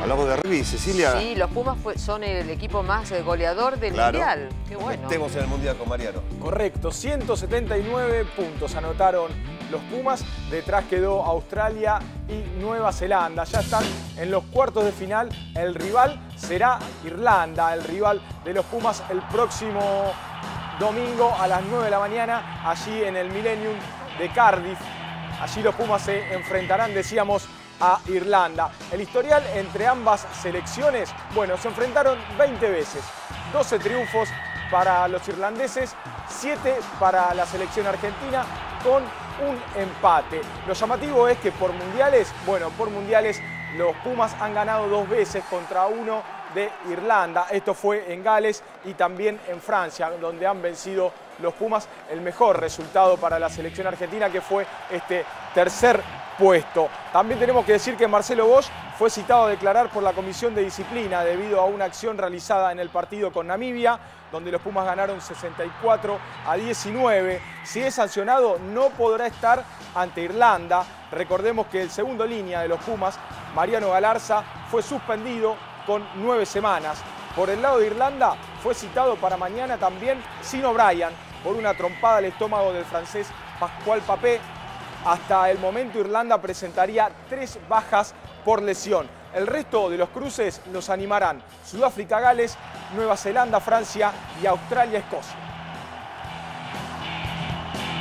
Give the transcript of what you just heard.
Hablamos de rugby, Cecilia. Sí, los Pumas son el equipo más eh, goleador del Mundial. Qué bueno. Estemos en el Mundial con Mariano. Correcto, 179 puntos anotaron los Pumas. Detrás quedó Australia y Nueva Zelanda. Ya están en los cuartos de final. El rival será Irlanda, el rival de los Pumas el próximo domingo a las 9 de la mañana, allí en el Millennium de Cardiff. Allí los Pumas se enfrentarán, decíamos, a Irlanda. El historial entre ambas selecciones, bueno, se enfrentaron 20 veces. 12 triunfos para los irlandeses, 7 para la selección argentina, con un empate. Lo llamativo es que por mundiales, bueno, por mundiales los Pumas han ganado dos veces contra uno de Irlanda. Esto fue en Gales y también en Francia, donde han vencido los Pumas el mejor resultado para la selección argentina, que fue este tercer puesto. También tenemos que decir que Marcelo Bosch fue citado a declarar por la Comisión de Disciplina debido a una acción realizada en el partido con Namibia, donde los Pumas ganaron 64 a 19. Si es sancionado, no podrá estar ante Irlanda. Recordemos que el segundo línea de los Pumas, Mariano Galarza, fue suspendido con nueve semanas. Por el lado de Irlanda, fue citado para mañana también Sino Bryan por una trompada al estómago del francés Pascual Papé, hasta el momento Irlanda presentaría tres bajas por lesión. El resto de los cruces los animarán Sudáfrica-Gales, Nueva Zelanda-Francia y Australia-Escocia.